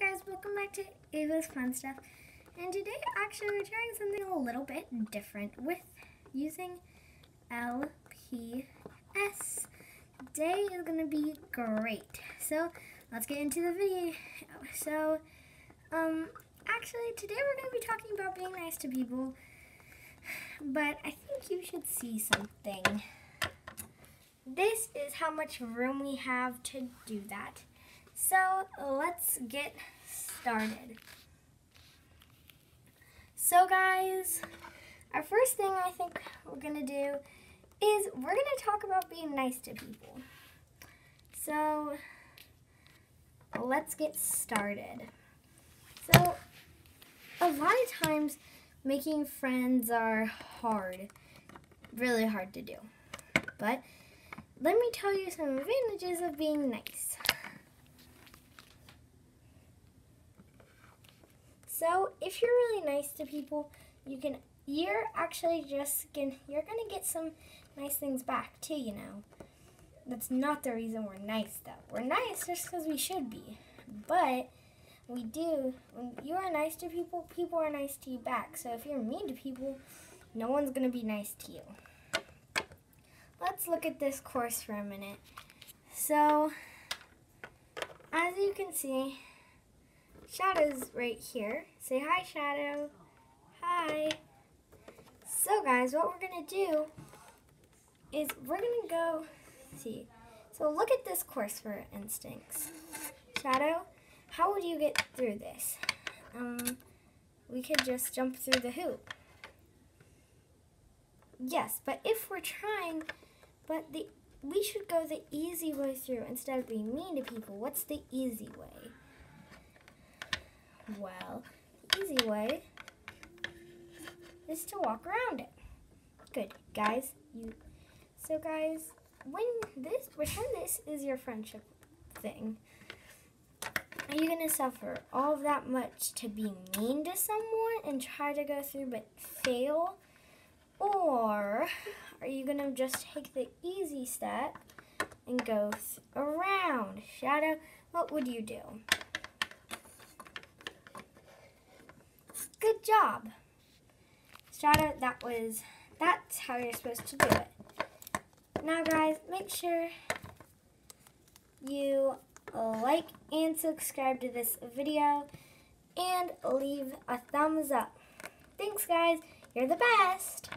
guys, welcome back to Ava's Fun Stuff. And today, actually, we're trying something a little bit different with using LPS. Today is going to be great. So, let's get into the video. So, um, actually, today we're going to be talking about being nice to people. But I think you should see something. This is how much room we have to do that. So let's get started. So guys, our first thing I think we're to do is we're to talk about being nice to people. So let's get started. So a lot of times making friends are hard, really hard to do. But let me tell you some advantages of being nice. So if you're really nice to people, you can you're actually just gonna you're gonna get some nice things back too, you know. That's not the reason we're nice though. We're nice just because we should be. But we do when you are nice to people, people are nice to you back. So if you're mean to people, no one's gonna be nice to you. Let's look at this course for a minute. So as you can see, Shadow's right here. Say hi, Shadow. Hi. So, guys, what we're going to do is we're going to go see. So, look at this course, for instance. Shadow, how would you get through this? Um, we could just jump through the hoop. Yes, but if we're trying, but the we should go the easy way through instead of being mean to people. What's the easy way? Well, easy way is to walk around it. Good, guys. You so guys, when this pretend this is your friendship thing, are you gonna suffer all that much to be mean to someone and try to go through but fail? Or are you gonna just take the easy step and go around? Shadow, what would you do? Good job. Shadow, that was, that's how you're supposed to do it. Now guys, make sure you like and subscribe to this video and leave a thumbs up. Thanks guys, you're the best.